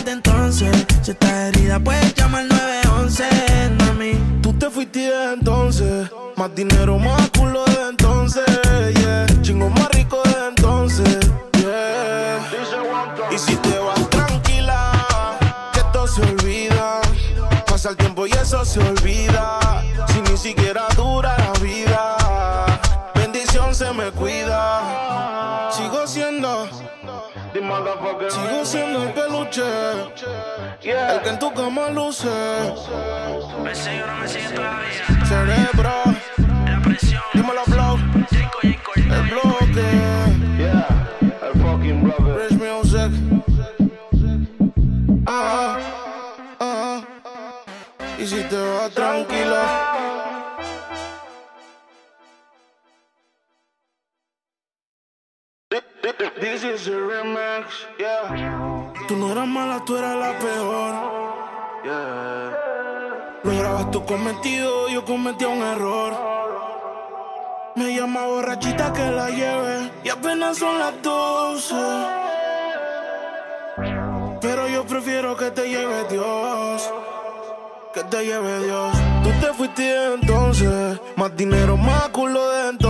Si estás herida, puedes llamar 911, mami. Tú te fuiste desde entonces. Más dinero, más culo desde entonces. Yeah. Chingo más rico desde entonces. Yeah. Y si te vas tranquila, que esto se olvida. Pasa el tiempo y eso se olvida. El que en tu cama luce. Me sigo, no me sigue todavía. Cerebro, la presión. Dímelo, flow. El bloque. Yeah, el fucking brother. Rich music. Ah, ah. Y si te vas tranquilo. This is a remix, yeah. Tú no eras mala, tú eras la peor. Yeah. Lograbas tu cometido, yo cometí un error. Me llama borrachita que la lleve y apenas son las 12. Pero yo prefiero que te lleve Dios que te lleve Dios. Tú te fuiste entonces, más dinero, más culo de entonces,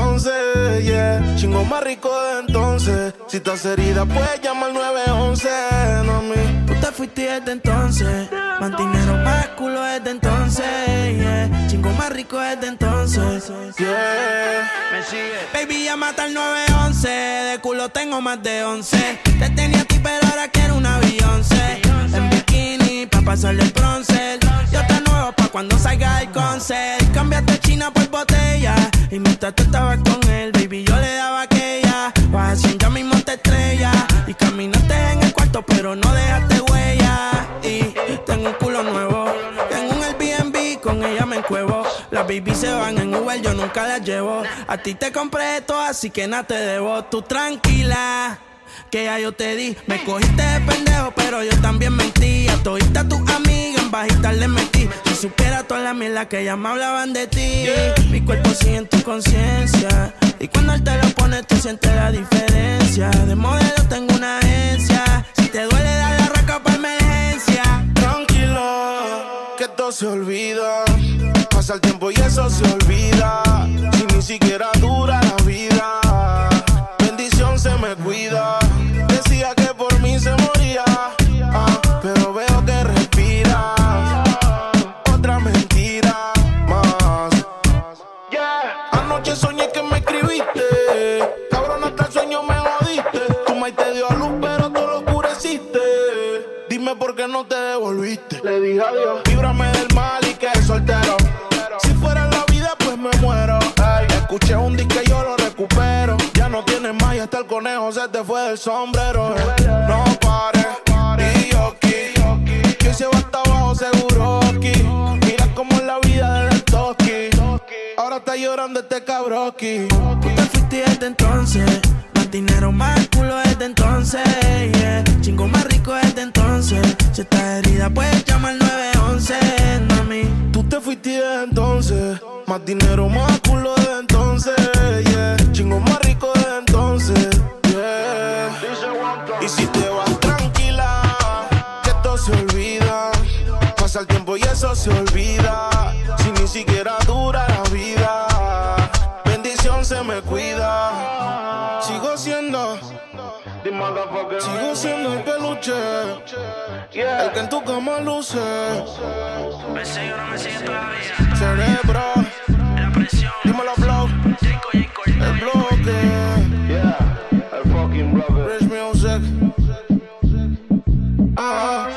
yeah. Chingo más rico de entonces. Si estás herida, puedes llamar 911, no mí. Tú te fuiste desde entonces, más dinero, más culo desde entonces, yeah. Chingo más rico desde entonces, yeah. Me sigue. Baby, llama al 911, de culo tengo más de 11. Te tenía a ti, pero ahora quiero una Beyoncé. En bikini, pa' pasarle el bronce cuando salga el concert. Cambiaste China por botella. Y mientras tú estabas con él, baby, yo le daba aquella. Vas haciendo ya mismo te estrella. Y caminaste en el cuarto, pero no dejaste huella. Y tengo un culo nuevo. Tengo un Airbnb, con ella me encuevo. Las baby se van en Uber, yo nunca las llevo. A ti te compré esto, así que nada te debo. Tú tranquila que ya yo te di. Me cogiste de pendejo, pero yo también mentí. A todita tus amigas en bajita le metí. Si supiera toda la mierda que ya me hablaban de ti. Mi cuerpo sigue en tu conciencia. Y cuando él te lo pone, tú sientes la diferencia. De modelo tengo una agencia. Si te duele, dar la raca para emergencia. Tranquila, que todo se olvida. Pasa el tiempo y eso se olvida. Si ni siquiera dura la vida. Bendición se me cuida. Líbrame del mal y que soltero. Si fuera la vida, pues me muero. Escuché un disco y yo lo recupero. Ya no tienes más y hasta el conejo se te fue del sombrero. No pares. Y yo aquí. Que se va hasta abajo seguro aquí. Mira cómo es la vida del toki. Ahora está llorando este cabroki. Tú te fuiste desde entonces. Dinero, más culo desde entonces. Yeah. Chingo más rico desde entonces. Si estás herida, puedes llamar al 911, mami. Tú te fuiste desde entonces. Más dinero, más culo desde entonces. Yeah. Chingo más rico El peluche. El que en tu cama luce. Me sigue o no me sigue todavía. Cerebro. La presión. Dímelo, Corte. El bloque. Yeah, el fucking brother. Rich Music. Ah,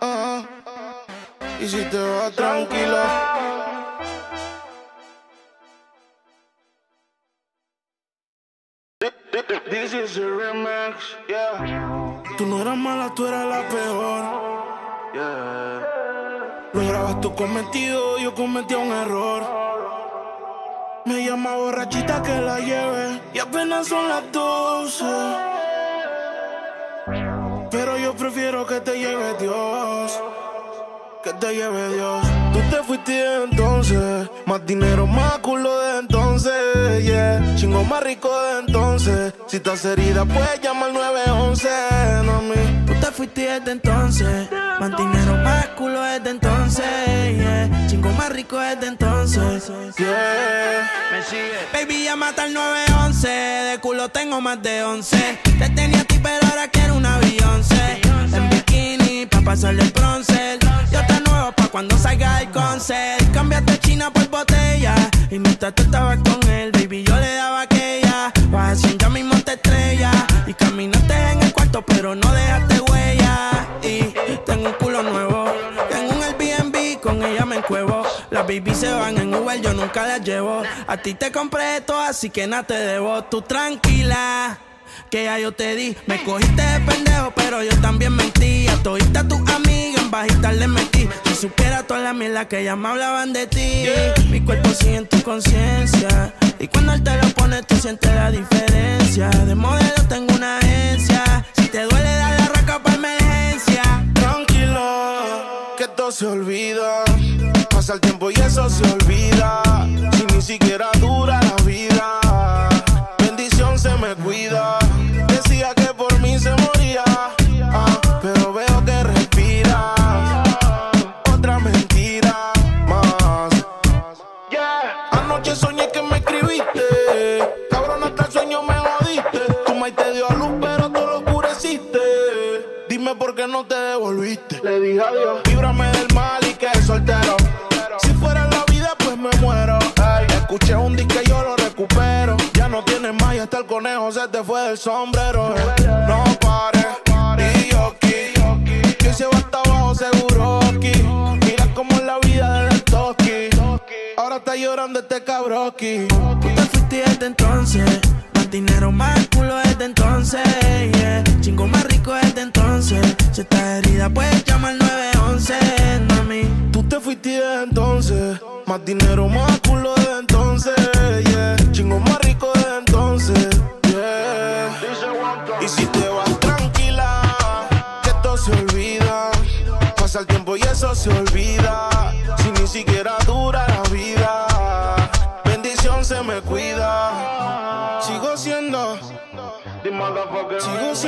ah. Y si te vas tranquilo. This is a remix, yeah. Tú no eras mala, tú eras la peor. Yeah. Lograbas tu cometido, yo cometía un error. Me llama borrachita que la lleve y apenas son las 12. Pero yo prefiero que te lleve Dios. Que te lleve Dios. Tú te fuiste de entonces. Más dinero, más culo de entonces. Yeah. Chingo más rico de entonces. Si estás herida, puedes llamar al 911. Mami. Tú te fuiste desde entonces. Más dinero, más culo desde entonces. Yeah. Chingo más rico desde entonces. Yeah. Me sigue. Baby, ya mata al 911. De culo tengo más de 11. Te tenía a ti, pero ahora quiero una Beyoncé. Pasarle el bronce. Yo te nuevo pa' cuando salga el concert. Cambiaste China por botella. Y mientras tú estabas con él, baby, yo le daba aquella. Vas haciendo ya mismo te estrella. Y caminaste en el cuarto, pero no dejaste huella. Y tengo un culo nuevo. Tengo un Airbnb, con ella me encuevo. Las baby se van en Uber, yo nunca las llevo. A ti te compré esto, así que nada te debo. Tú tranquila, que ya yo te di. Me cogiste de pendejo, pero yo también mentí. A todita tus amigas en bajita le metí. Si supiera toda la mierda que ellas me hablaban de ti. Mi cuerpo sigue en tu conciencia. Y cuando él te lo pone, tú sientes la diferencia. De modelo tengo una agencia. Si te duele, dar la raca para emergencia. Tranquila, que todo se olvida. Pasa el tiempo y eso se olvida. Si ni siquiera dura la vida. Bendición se me cuida. Se moría. ah, pero veo que respiras. Otra mentira más. Anoche soñé que me escribiste. Cabrón, hasta el sueño me jodiste. Tu maíz te dio a luz, pero tú lo oscureciste. Dime por qué no te devolviste. Le dije adiós. Líbrame del mal y que soltero. Si fuera la vida, pues me muero. Escuché un disco y yo lo recupero. Ya no tienes más y hasta el conejo se te fue del sombrero. No Llorando este cabroki. Tú te fuiste desde entonces. Más dinero, más culo desde entonces. Yeah. Chingo más rico desde entonces. Si estás herida, puedes llamar al 911, mami. Tú te fuiste desde entonces. Más dinero, más culo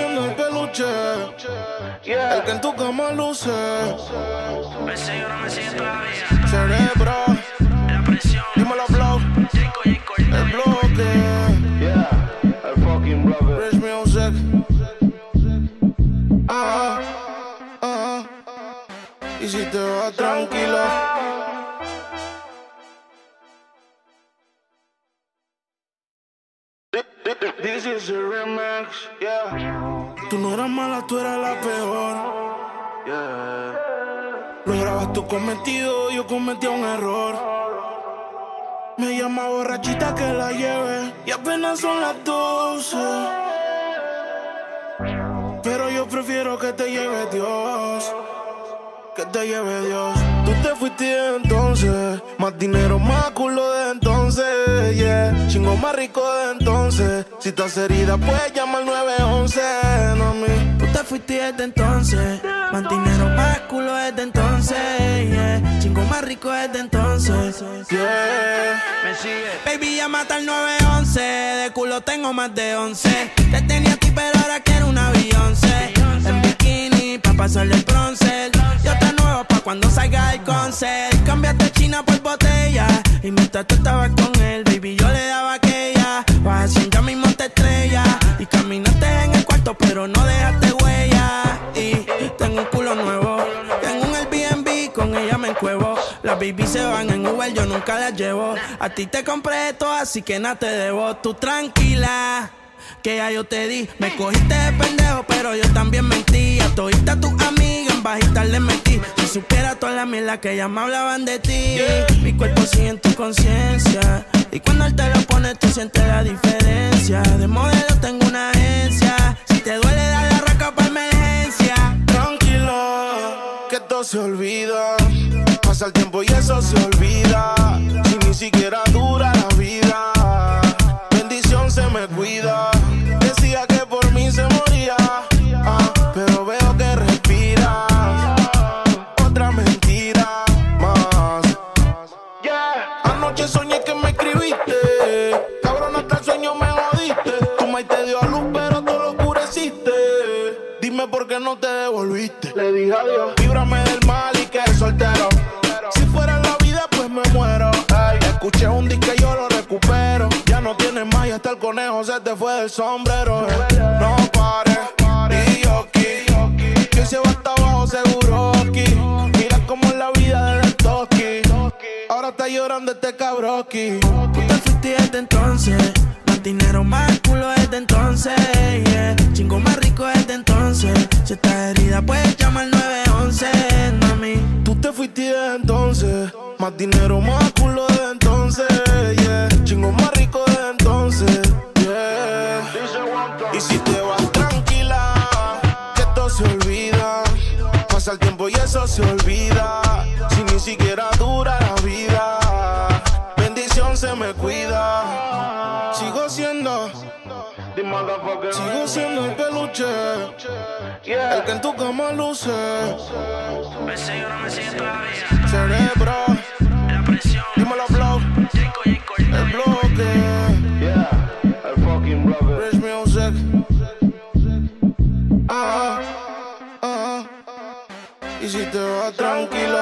el peluche. Yeah. El que en tu cama luce. Me siento todavía. Cerebro. La presión. Dímelo, flow. El bloque. Yeah. El fucking brother. Rich music. Ah, ah. Y si te vas tranquilo. This is a remix. Yeah. Tú no eras mala, tú eras la peor. Yeah. Lograbas tu cometido, yo cometía un error. Me llama borrachita que la lleve y apenas son las 12. Pero yo prefiero que te lleve Dios. Que te lleve Dios. Tú te fuiste entonces. Más dinero, más culo de entonces. Yeah. Chingo más rico de entonces. Si estás herida, puedes llamar 911. No a mí. Tú te fuiste desde entonces. Más dinero, más culo desde entonces. Yeah. Chingo más rico desde entonces. Yeah. Me sigue. Baby, ya mata el 911. De culo tengo más de 11. Te tenía a ti, pero ahora quiero una Beyoncé. En bikini, pa' pasarle el bronce. Yo te cuando salga el concert. Cambiaste China por botella. Y mientras tú estabas con él, baby, yo le daba aquella. Vas ya mismo te estrella. Y caminaste en el cuarto, pero no dejaste huella. Y tengo un culo nuevo. Tengo un Airbnb, con ella me encuevo. Las baby se van en Uber, yo nunca las llevo. A ti te compré esto, así que nada te debo. Tú tranquila, que ya yo te di. Me cogiste de pendejo, pero yo también mentí. A todita tus amigas en bajita le metí. Si supiera toda la mierda que ya me hablaban de ti. Mi cuerpo sigue en tu conciencia. Y cuando él te lo pone, tú sientes la diferencia. De modelo tengo una agencia. Si te duele, dar la raca para emergencia. Tranquila, que todo se olvida. Pasa el tiempo y eso se olvida. Si ni siquiera Líbrame del mal y que soltero. Si fuera la vida, pues me muero. Escuché un disco y yo lo recupero. Ya no tienes más y hasta el conejo se te fue del sombrero. No pares, y yo aquí. Que se va hasta abajo seguro aquí. Mira cómo es la vida del toki. Ahora está llorando este cabroki. Tú te fuiste desde entonces. Más dinero, más culo desde entonces. Yeah. Chingo más rico desde entonces. Si estás herida, puedes llamar 911, mami. Tú te fuiste desde entonces. Más dinero, más culo desde entonces. Yeah. Chingo más rico desde entonces. Yeah. Y si te vas tranquila, que esto se olvida. Pasa el tiempo y eso se olvida. Sigo siendo el peluche. El Yeah. que en tu cama luce. Pensé y ahora me siento todavía. Cerebro, La presión. dímelo, El bloque. Yeah. El fucking brother. Rich music. Ah, ah. Y si te vas tranquilo.